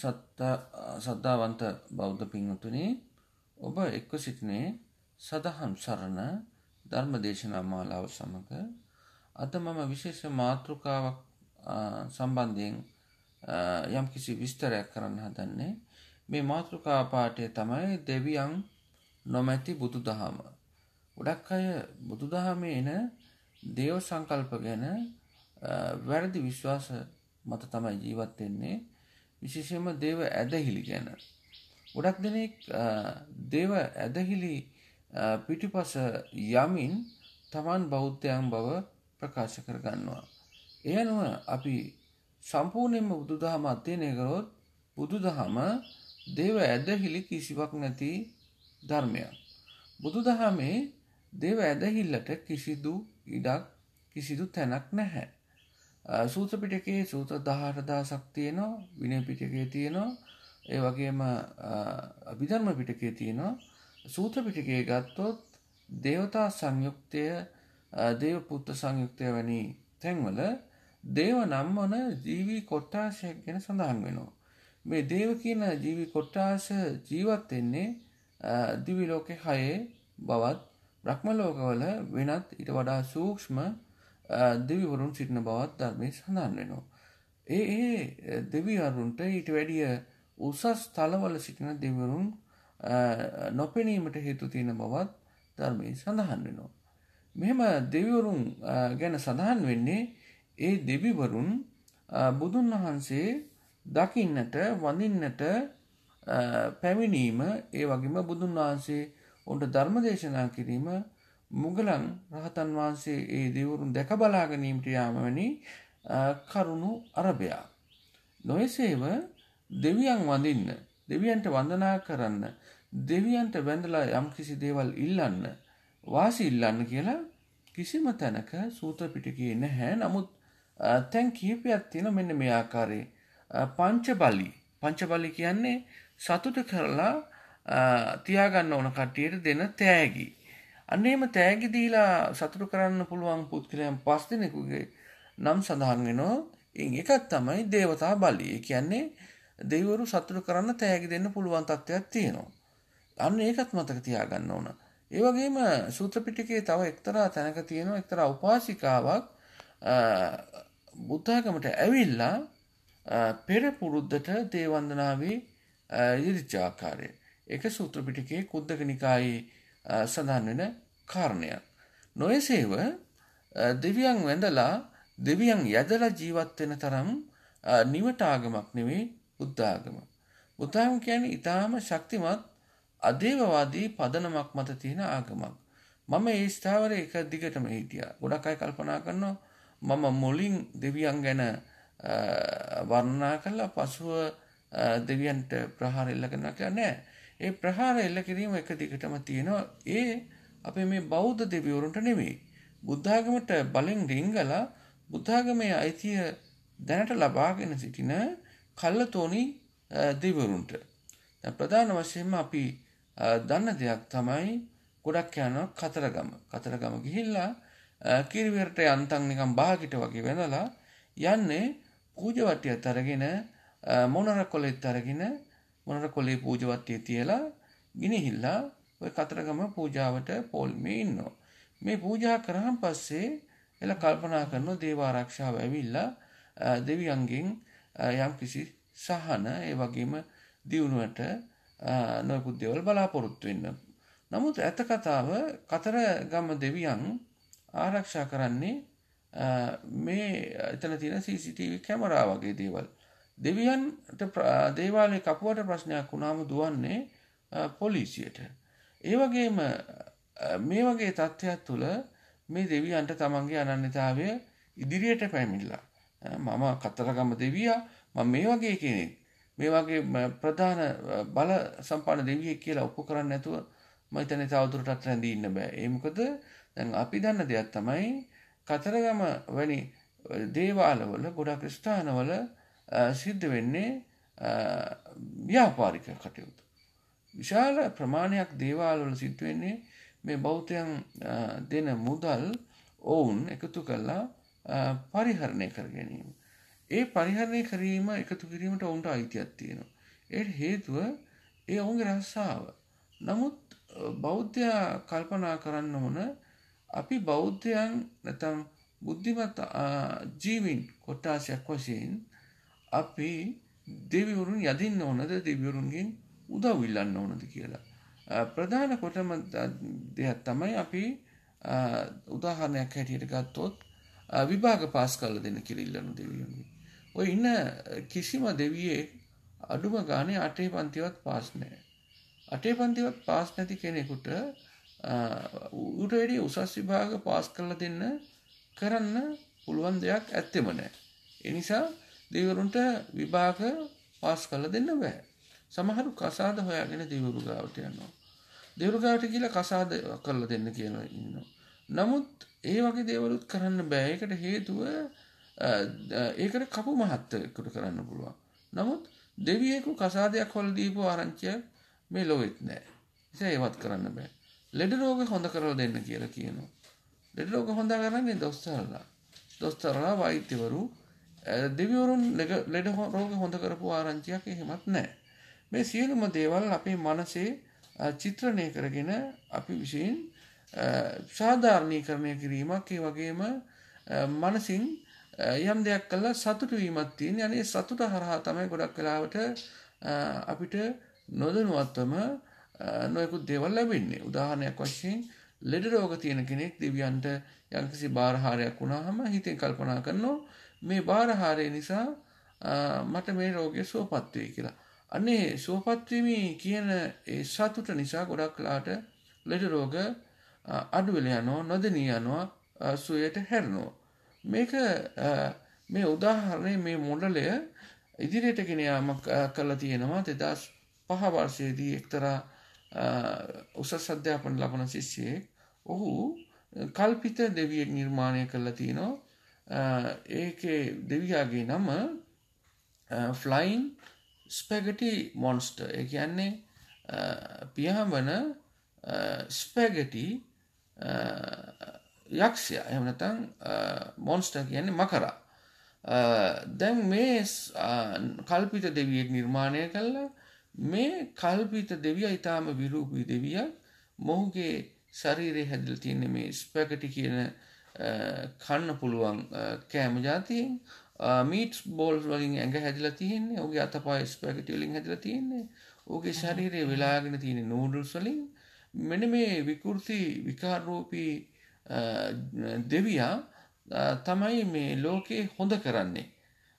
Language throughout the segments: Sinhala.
සද්ධාවන්ත බෞද්ධ පින්වතුනි ඔබ එක්ව සිටිනේ සදහම් සරණ ධර්ම දේශනා මාලාව සමඟ අද මම විශේෂ මාතෘකාවක් සම්බන්ධයෙන් යම් කිසි විස්තරයක් කරන්න හදන්නේ මේ මාතෘකා පාටය තමයි දෙවියන් නොමැති බුදු දහම. ගොඩක් අය බුදු දහමේ එන දේව සංකල්ප ගැන වැරදි විශ්වාස මත තමයි ජීවත්වෙන්නේ විශේෂයෙන්ම දේව ඇදහිලි ගැන. ගොඩක් දෙනෙක් දේව ඇදහිලි පිටිපස යමින් තමන් බෞද්ධයන් බව ප්‍රකාශ කරගන්නවා. එය අනුව අපි සම්පූර්ණයෙන්ම බුදුදහම අධ්‍යයනය කරොත් බුදුදහම දේව ඇදහිලි කිසිවක් නැති ධර්මයක්. බුදුදහමේ දේව ඇදහිල්ලට කිසිදු ඉඩක් කිසිදු තැනක් නැහැ. සූත්‍ර පිටකේ සූත්‍ර 18000ක් තියෙනවා විනය පිටකේ තියෙනවා ඒ වගේම අභිධර්ම පිටකේ තියෙනවා. සූත්‍ර පිටකේ ගත්තොත් දේවතා සංයුක්තය දේව පුත්‍ර සංයුක්තය වැනි තැන්වල දේව නම් වන ජීවී කොට්ටාශයක් ගැන සඳහන් වෙනවා. මේ දේව කියන ජීවි කොට්ටාස ජීවත් වෙන්නේ දිවි ලෝකේ හයේ බවත් බ්‍රහ්ම ලෝකවල වෙනත් ඊට වඩා සූක්ෂම දෙවිවරුන් සිටින බවත් ධර්මයේ සඳහන් වෙනවා. ඒ ඒ දෙවිවරුන්ට ඊට වැඩිය උසස් තලවල සිටින දෙවිවරුන් නොපෙනීමට හේතු තියෙන බවත් ධර්මයේ සඳහන් වෙනවා. මෙහෙම දෙවිවරුන් ගැන සඳහන් වෙන්නේ ඒ දෙවිවරුන් බුදුන් වහන්සේ දකින්නට වඳින්නට පැමිණීම ඒ වගේම බුදුන් වහන්සේ උන්ට ධර්ම දේශනා කිරීම මුගලන් රහතන් වහන්සේ ඒ දෙවරුන් දැක බලා ගැනීමට යාම වැනි කරුණු අරබයා. නොයසේව දෙවියන් වඳින්න දෙවියන්ට වන්දනා කරන්න දෙවියන්ට වැඳලා යම් කිසි දේවල් ඉල්ලන්න වාසි ඉල්ලන්න කියලා කිසිම තැනක සූත්‍ර පිටකයේ නැහැ. නමුත් තැන් කීපයක් තියෙන මෙන්න මේ ආකාරයේ පංච බලි පංච බලි කියන්නේ සතුට කරලා තියාගන්න ඕන කට්ටියට දෙන තෑගි. අන්නේම තෑගි දීලා සතුටු කරන්න පුළුවන් පුද්ගලයන් පස් දෙනෙකුගේ නම් සඳහන් වෙනවා. ඉන් එකක් තමයි දේවතා බලි. ඒ කියන්නේ දෙවිවරු සතුටු කරන්න තෑගි දෙන්න පුළුවන් තත්ත්වයක් තියෙනවා. අන්න ඒකත් මතක තියාගන්න ඕන. ඒ වගේම සූත්‍ර පිටකයේ තව එක්තරා තැනක තියෙනවා එක්තරා උපාසිකාවක් බුද්ධාගමට ඇවිල්ලා පෙර පුරුද්දට දේවන්දනාවේ ඉදිරිච්ච ආකාරය. ඒක සූත්‍ර පිටකයේ කුද්දක නිකායේ සඳහන් වෙන කාරණයක්. නොයසේව දෙවියන් වැඳලා දෙවියන් යදලා ජීවත් වෙන තරම් නිවට ආගමක් නෙවෙයි බුද්ධාගම. බුද්ධාගම කියන්නේ ඊටාම ශක්තිමත් අදේවවාදී පදනමක් මත තියෙන ආගමක්. මම ඒ ස්ථාවරේ එක දිගටම හිටියා. ගොඩක් අය කල්පනා කරනවා මම මුලින් දෙවියන් ගැන වර්ණනා කළා පසුව දෙවියන්ට ප්‍රහාර එල්ල කරනවා කියලා නෑ. ඒ ප්‍රහාර එල්ල කිරීම එක දිගටම තියෙනවා. ඒ අපේ මේ බෞද්ධ දෙවිවරුන්ට නෙවෙයි. බුද්ධාගමට බලෙන් රිංගලා බුද්ධාගමේ අයිතිය දැනට ලබාගෙන සිටින කල්ලතෝනි දෙවිවරුන්ට. ප්‍රධාන වශයෙන්ම අපි දන්න දෙයක් තමයි ගොඩක් යනවා කතරගම. කතරගම ගිහිල්ලා කිරිවෙරට යන්තම් නිකන් බාගිට වගේ වැඳලා යන්නේ පූජවට්ටියත් අරගෙන මොනර කොලෙත් අරගෙන මොනර කොලේ පූජවත්තිය තියලා ගිනිහිල්ලා ඔය කතරගම පූජාවට පොල්මේ ඉන්නවා. මේ පූජා කරහන් පස්සේ එල කල්පනා කරන දේවාරක්ෂාව ඇවිල්ලා දෙවියන්ගෙන් යම් කිසි සහන ඒ වගේම දියුණුවට නොයකුත් දෙවල් බලාපොරොත්තු වෙන්න. නමුත් ඇත කතාව කතරගම දෙවියන් ආරක්ෂා කරන්නේ මේ එතන තියෙන CCTV කැමරා වගේ දේවල්. දෙවියන්ට දේවාලය කපුවට ප්‍රශ්නයක් වුණාම දුවන්නේ පොලිසියට. ඒ වගේම මේ වගේ තත්ත්වයක් තුළ මේ දෙවියන්ට තමන්ගේ අනන්‍යතාවය ඉදිරියට පැමිණිලා. මම කතරගම දෙවියා මම මේ වගේ කෙනෙක්. මේ වගේ ප්‍රධාන බල සම්පන්න දෙවියෙක් කියලා ඔප්පු කරන්න නැතුව මම හිතන්නේ තවදුරටත් රැඳී ඉන්න බෑ. ඒ මොකද දැන් අපි දන්න දෙයක් තමයි කතරගම වැනි දේවාලවල ගොඩක් ස්ථානවල සිද්ධ වෙන්නේ ව්‍යාපාරික කටයුතු. විශාල ප්‍රමාණයක් දේවාල්වල සිද්ධ වෙන්නේ මේ බෞද්ධයන් දෙන මුදල් ඔවුන් එකතු කළා පරිහරණය කර ගැනීම. ඒ පරිහරණය කිරීම එකතු කිරීමට ඔවුන්ට අයිතියක් තියෙනවා. ඒට හේතුව ඒ ඔවුන්ගේ රස්සාාව. නමුත් බෞද්ධයා කල්පනා කරන්න ඕන අපි බෞද්ධයන් නැතම් බුද්ධිමත් ජීවින් කොට්ටාසයක් වශයෙන් අපි දෙවිවරුන් යදින්න ඕනද දෙවිවරුන්ගෙන් උදව් ඉල්ලන්න ඕනද කියලා. ප්‍රධාන කොටම දෙයක් තමයි අපි උදාහරණයක් හැටියට ගත්තොත් විභාග පාස් කල්ල දෙන්න කිරිල්ලනු දෙවියන්ගේ. ඔය ඉන්න කිසිම දෙවියේ අඩුම ගානේ අටේ පන්තිවත් පාස් නෑ. අටේ පන්තිවත් පාස් නැති කෙනෙකුට ඌට වැඩි උසස් විභාග පාස් කරලා දෙන්න කරන්න පුළුවන් දෙයක් ඇත්තෙම නෑ. එනිසා දෙවරුන්ට විභාග පාස් කළ දෙන්න බෑ. සමහරු කසාද හොයාගෙන දෙවරු ගාවට යනවා. දෙවරු ගාවට කියලා කසාද කරලා දෙන්න කියලා ඉන්නවා. නමුත් ඒ වගේ දේවලුත් කරන්න බෑ. ඒකට හේතුව ඒකට කපු මහත්තයෙකුට කරන්න පුළුවන්. නමුත් දෙවියෙකු කසාදයක් හොල් දීපු ආරංචිය මේ ලොවෙත් නෑ. නිසා ඒවත් කරන්න බෑ. ලෙඩ රෝග හොඳ කරලා දෙන්න කියලා කියනවා. ලෙඩ රෝග හොඳ කරන්නේ දොස්තරලා. දොස්තරලා වෛද්‍යවරු දෙවිවරුන් ලෙඩ රෝග හොඳ කරපු ආරංචියක් එහෙමත් නෑ. මේ සියලුම දේවල් අපේ මනසේ චිත්‍රණය කරගෙන අපි විසින් සාධාරණීකරණය කිරීමක් ඒ වගේම මනසින් යම් දෙයක් කළා සතුටු වීමක් තියෙන. අනේ සතුට හරහා තමයි ගොඩක් වෙලාවට අපිට නොදැනුවත්වම නොයෙකුත් දේවල් ලැබෙන්නේ. උදාහරණයක් වශයෙන් ලෙඩ රෝග තියෙන කෙනෙක් දෙවියන්ට යම්කිසි බාරහාරයක් වුණාම හිතෙන් කල්පනා කරනවා මේ බාරහාරය නිසා මට මේ රෝගය සුවපත් වෙයි කියලා. අනේ සුවපත් වීමේ කියන ඒ සතුට නිසා ගොඩක් ලාට ලෙඩ රෝග අඩු වෙලා යනවා නොදෙනී යනවා සුවයට හැරෙනවා. මේක මේ උදාහරණය මේ මොඩලය ඉදිරියට ගෙන යාමක් කළා තියෙනවා 2005 වර්ෂයේදී එක්තරා උසස් අධ්‍යාපන ලබන ශිෂ්‍යයෙක් ඔහු කල්පිත දෙවියෙක් නිර්මාණය කරලා තිනවා ඒකේ දෙවියාගේ නම ෆ්ලයින් ස්පැගටි මොන්ස්ට ඒ කියන්නේ පියහම්වන ස්පැගටි යක්ෂය. එමනතන් මොන්ස්ට කියන්නේ මකරා. දැන් මේ කල්පිත දෙවියෙක් නිර්මාණය කල්ලා මේ කල්පිත දෙවිය ඉතාම විරූපී දෙවිය මොහුගේ ශරීරය හැදිල තියන්නේ මේ ස්පැකටි කියන කන්න පුළුවන් කෑම ජාතියෙන්. මීට් බෝල්ස් වලින් ඇඟ හැදිලා තියෙන්නේ ඔගේ අතපය ස්පැකටි වලින් හැදිලා තියෙන්නේ. ඕගේ ශරීරය වෙලාගෙන තියෙන නූඩල්ස් වලින්. මෙන්න මේ විකෘති විකාරූපී දෙවියා තමයි මේ ලෝකේ හොඳ කරන්නේ.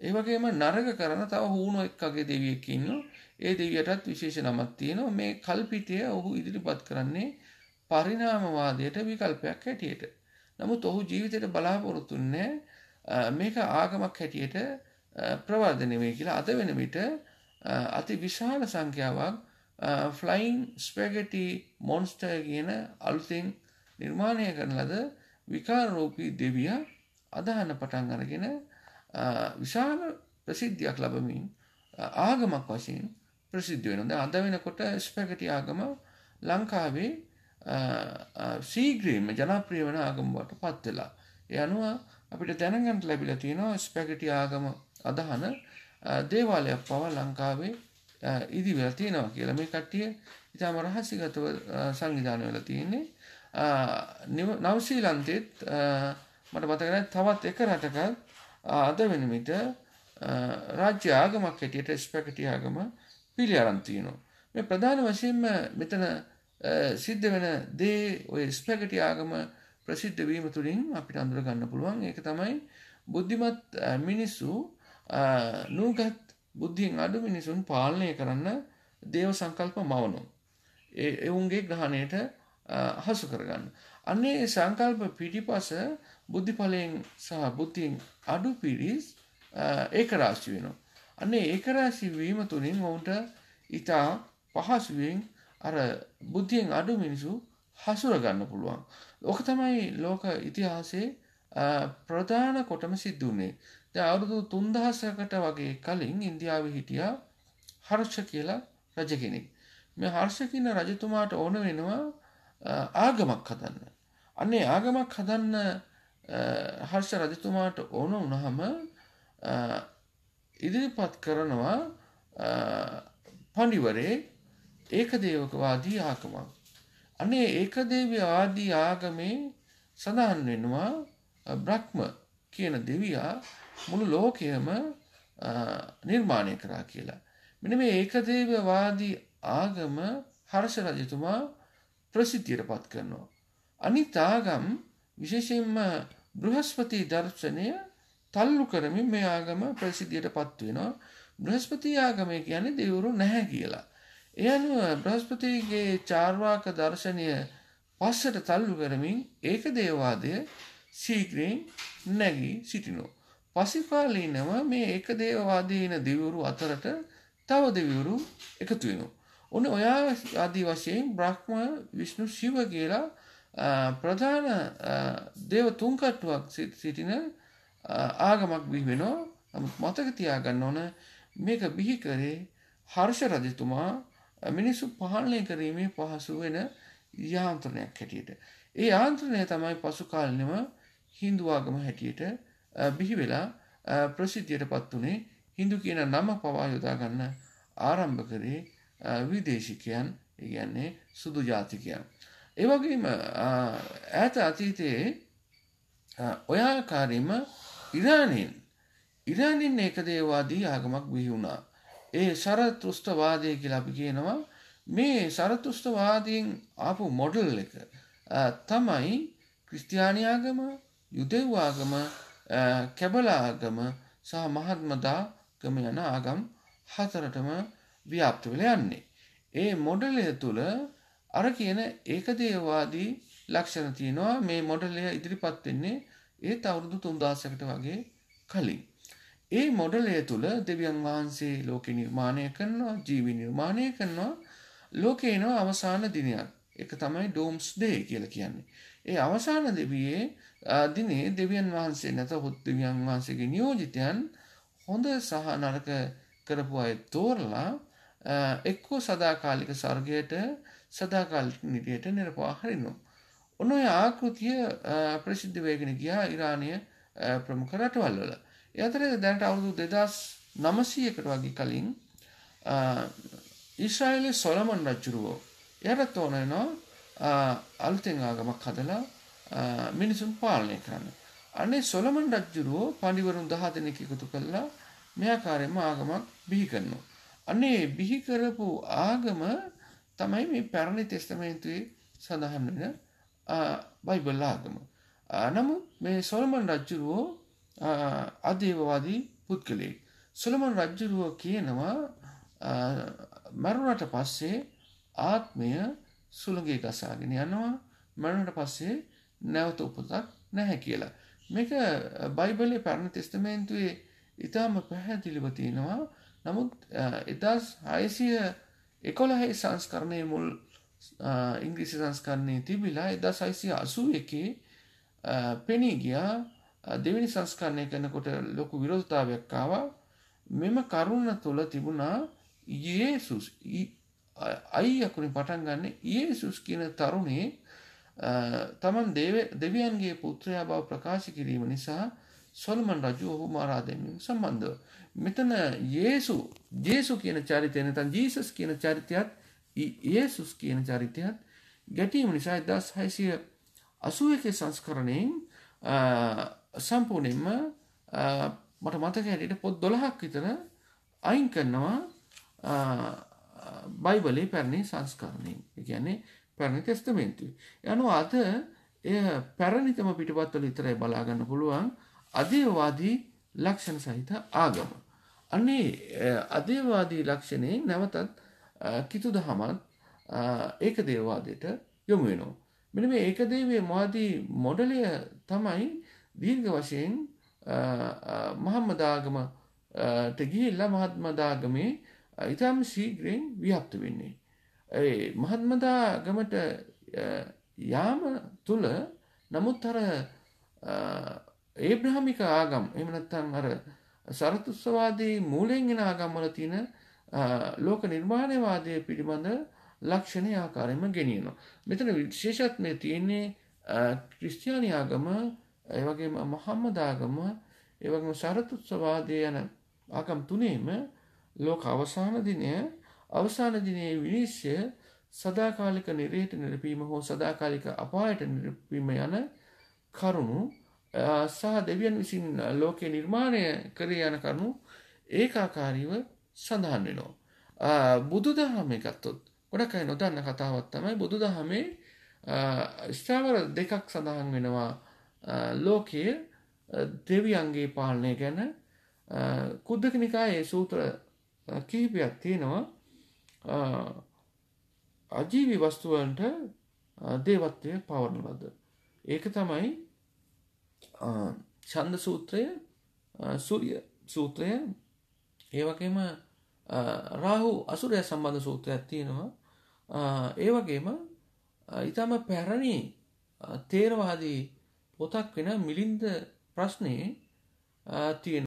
ඒ වගේම නරක කරන තව හූණු එක්කගේ දෙවියෙක් ඉන්නවා. ඒ දෙවියටත් විශේෂ නමක් තියෙනවා. මේ කල්පිතය ඔහු ඉදිරිපත් කරන්නේ පරිණාමවාදයට විකල්පයක් හැටියට. නමුත් ඔහු ජීවිතයට බලාපොරොත්තුන්නේ මේක ආගමක් හැටියට ප්‍රවර්ධනය වේ කියලා අද වෙන විට අති විශාල සංඛ්‍යාවක් ෆ්ලයින් ස්පෙගටි මොන්ස්ටර් කියන අලුතින් නිර්මාණය කරන ලද විකාරරූපී දෙවිය අදහන්න පටන් අරගෙන විශාල ප්‍රසිද්ධියක් ලබමින් ආගමක් වශයෙන් ප්‍රසිද්ධ වෙන අද වෙනකොට ස්පැගටි ආගම ලංකාවේ සීග්‍රීම ජනප්‍රිය වන ආගම බවට පත් වෙලා. ඒ අනුව අපිට දැනගන්න ලැබිලා තියෙනවා ස්පැගටි ආගම අදහන දේවාලයක් පවා ලංකාවේ ඉදිවෙලා තියෙනවා කියලා මේ කට්ටිය ඉතාම රහසිගතව සංවිධානය වෙලා තියෙන්නේ. නවසීලන්තෙත් මට මතක තවත් එක රටක අද වෙන විට රාජ්‍ය ආගමක් හැටියට ස්පැකටි ආගම පිළි අරන් තියෙනවා. මේ ප්‍රධාන වශයෙන්ම මෙතන සිද්ධ වෙන දේ ඔය ස්පැකටි ආගම ප්‍රසිද්ධ වීම තුළින් අපිට අඳුර ගන්න පුළුවන් ඒක තමයි බුද්ධිමත් මිනිස්සු නූගත් බුද්ධියෙන් අඩු මිනිසුන් පාලනය කරන්න දේව සංකල්ප මවනු. එවුන්ගේ ග්‍රහණයට හසු කරගන්න. අන්නේ සංකල්ප පිටිපස බුද්ධිඵලයෙන් සහ බුද්ධියෙන් අඩු පිරිස් ඒක රාශි වෙනවා. අන්නේ ඒක රාශි වීම තුළින් ඔවුන්ට ඉතා පහසුවෙන් අර බුද්ධියෙන් අඩු මිනිසු හසුරගන්න පුළුවන්. ඕක තමයි ලෝක ඉතිහාසයේ ප්‍රධාන කොටම සිද්ධුන්නේ. දැන් අවුරුදු 3000කට වගේ කලින් ඉන්දියාවේ හිටියා හර්ෂ කියලා රජ කෙනෙක්. මේ හර්ෂ කියන රජතුමාට ඕන වෙනවා ආගමක් හදන්න. අන්නේ ආගමක් හදන්න හර්ෂ රජතුමාට ඕන වුණාම ඉදිරිපත් කරනවා පණිවරේ ඒකදේවකවාදී ආකමක්. අනේ ඒකදේවවාදී ආගමේ සඳහන් වෙනවා බ්‍රහ්ම කියන දෙවියා මුළු ලෝකයම නිර්මාණය කරා කියලා. මෙන්න මේ ඒකදේවවාදී ආගම හර්ෂ රජතුමා ප්‍රසිද්ධියට පත් කරනවා. අනිත් ආගම් විශේෂයෙන්ම බෘහස්පති දර්ශනය තල්ලු කරමින් මේ ආගම ප්‍රසිද්ධියට පත් වෙනවා. බෘහස්පති ආගමේ කියන්නේ දෙවරු නැහැ කියලා. ඒ අනුව බ්‍රහස්පතිගේ චාර්වාක දර්ශනය පස්සට තල්ලු කරමින් ඒක දේවාදය සීග්‍රයෙන් නැගී සිටිනෝ. පසිකාලීනව මේ ඒක දේවවාදීන දෙවරු අතරට තව දෙවිවරු එකතු වෙනවා. ඔන්න ඔයා ආදී වශයෙන් බ්‍රහ්ම විෂ්ණු ශිව කියලා ප්‍රධාන දේව තුන්කට්ටුවක් සිටින ආගමක් බිහි වෙනවා. නමුත් මතක තියාගන්න ඕන මේක බිහි කරේ හර්ෂ රජතුමා මිනිස්සු පාලනය කිරීමේ පහසු වෙන යාන්ත්‍රණයක් හැටියට. ඒ යාන්ත්‍රණය තමයි පසු කාලෙම හින්දු ආගම හැටියට බිහි වෙලා ප්‍රසිද්ධියට පත් වුණේ හින්දු කියන නම පවා යොදා ගන්න ආරම්භ කරේ විදේශිකයන් ඒ කියන්නේ සුදු ජාතිකයන්. ඒ වගේම ඈත අතීතයේ ඔය ආකාරයෙන්ම ඉරානයෙන් ඉරානින් ඒකදේවාදී ආගමක් බිහි වුණා. ඒ සරතුෂ්ඨවාදය කියලා අපි කියනවා මේ සරතුෂ්ඨවාදයෙන් ආපු මොඩල් එක තමයි ක්‍රිස්තියානි ආගම, යුදෙව් ආගම, කැබල ආගම සහ මහත්මදාගම යන ආගම් හතරටම ව්‍යාප්ත වෙලා යන්නේ. ඒ මොඩලය තුල අර කියන ඒකදේවවාදී ලක්ෂණ තියෙනවා මේ මොඩලය ඉදිරිපත් වෙන්නේ ඒත් අවුරුදු 3000කට වගේ කලින්. ඒ මොඩලය තුළ දෙවියන් වහන්සේ ලෝකෙ නිර්මාණය කරනවා ජීවි නිර්මාණය කරනවා ලෝකේනවා අවසාන දිනයක් එක තමයි ඩෝම්ස් ඩේ කියල කියන්නේ. ඒ අවසාන දෙවියේ දිනේ දෙවියන් වහන්සේ නැත හොත් දෙවියන් වහන්සේගේ නියෝජිතයන් හොඳ සහ නරක කරපු අය තෝරලා එක්කෝ සදාකාලික සර්ගයට සදාකාලික නිටියට නිරපවා හරිනවා. ඔන්න ඔය ආකෘතිය ප්‍රසිද්ධ වේගෙන ගියා ඉරානය ප්‍රමුඛ රටවල් වල. ඒ අතරේ දැනට අවුරුදු දෙදස් නමසීයකට වගේ කලින් ඊශ්‍රයිලි සොලමන් රජ්ජුරුවෝ එයටත් ඕනනවා අලුතෙන් ආගමක් හදලා මිනිසුන් පාලනය කරන්න. අනේ සොලමන් රජ්ජුරුවෝ පඩිවරුන් දහ දෙනෙක් එකතු කල්ලා මෙයාකාරයම ආගමක් බිහි කරනවා. අන්නේ බිහි කරපු ආගම තමයි මේ පැරණි තෙස්තමේන්තුවේ සඳහන් වෙන බයිබල් ආගම. නමුත් මේ සොලමන් රජ්ජුරුවෝ අදේවවාදී පුද්ගලයෙක්. සොලමන් රජ්ජුරුව කියනවා මැරුණට පස්සේ ආත්මය සුළගේ ගසාගෙන යනවා මැරුණට පස්සේ නැවත උපතක් නැහැ කියලා. මේක බයිබලේ පැරණ තෙස්තමේන්තුවේ ඉතාම පැහැදිලිව තියෙනවා නමුත් එදස් හයිසිය එකොළහහි සංස්කරණය මුල් ඉංග්‍රිසි සංස්කරණය තිබිලා එදා සයිසිය අසූ එකේ පෙනී ගියා දෙවිනි සංස්කරණය කරනකොට ලොකු විරෝධතාවයක් ආවා මෙම කරුණ තුළ තිබුණා යේසුස් අයි අකුරින් පටන් ගන්න යේසුස් කියන තරුණේ තමන් දෙවියන්ගේ පුත්‍රයා බව ප්‍රකාශ කිරීම නිසා සොල්මන් රජු ඔහු මරා දෙමින් සම්බන්ධව. මෙතන යේසු ජේසු කියන චරිතය නැතන් ජීසස් කියන චරිතයත් යේසුස් කියන චරිතයත් ගැටීම නිසා දස් හයිසිය අසුව එක සංස්කරණයෙන් සම්පූර්ණයෙන්ම මට මතක හැටියට පොත් දොළහක් විතර අයින් කරනවා බයිබලේ පැරණි සංස්කරණයෙන් කියන්නේ පැරණි තෙස්තමේන්තුවේ. යනු අද එය පැරණිතම පිටපත්වල විතරයි බලාගන්න පුළුවන් අදේවාදී ලක්ෂණ සහිත ආගම. අන්නේ අදේවාදී ලක්ෂණයෙන් නැවතත් කිතු දහමත් ඒක දේවාදයට යොමු වෙනවා. මෙන මේ ඒකදේවේ මවාදී මොඩලය තමයි දීර්ඝ වශයෙන් මහම්මදාගමට ගිහිල්ලා මහත්මදාගමේ ඉතාම සීග්‍රයෙන් ව්‍යාප්ත වෙන්නේ. ඒ මහත්මදාගමට යාම තුළ නමුත් අර ඒබ්‍රහමික ආගම් එමනත්තන් අර සරතුස්වාදී මූලෙන්ගෙන ආගම්වල තියෙන ලෝක නිර්මාණයවාදය පිළිබඳ ලක්ෂණය ආකාරයම ගෙනියනවා. මෙතන විශේෂත්මය තියෙන්නේ ක්‍රිස්තියානි ආගම ඒවගේ මහම්මදාගම ඒවගේම සරතුත්සවාදය යන ආගම් තුනේම ලෝක අවසාන දිනය අවසාන දිනයේ විනිශ්චය සදාකාලික නිරේට නිරපීම හෝ සදාකාලික අපායට නිරපීම යන කරුණු සහ දෙවියන් විසින් ලෝකේ නිර්මාණය කරේ යන කරුණු ඒකාකාරීව සඳහන් වෙනවා. බුදු දහම ගත්තොත් ගොඩක් අය නොදන්න කතාවක් තමයි බුදු දහමේ ස්ථාවර දෙකක් සඳහන් වෙනවා ලෝකයේ දෙවියන්ගේ පාලනය ගැන කුද්දක නිකායේ සූත්‍ර කිහිපයක් තියෙනවා. අජීවි වස්තුවන්ට දේවත්වය පවරන ලද. ඒක තමයි ඡන්ද සූත්‍රය සූරිය සූත්‍රය. ඒ වගේම රාහු අසුරය සම්බන්ධ සූත්‍රයක් තියෙනවා. ඒ වගේම ඊටම පැරණි තේරවාදී පොතක් වෙන මිලින්ද ප්‍රශ්නයේ තියෙන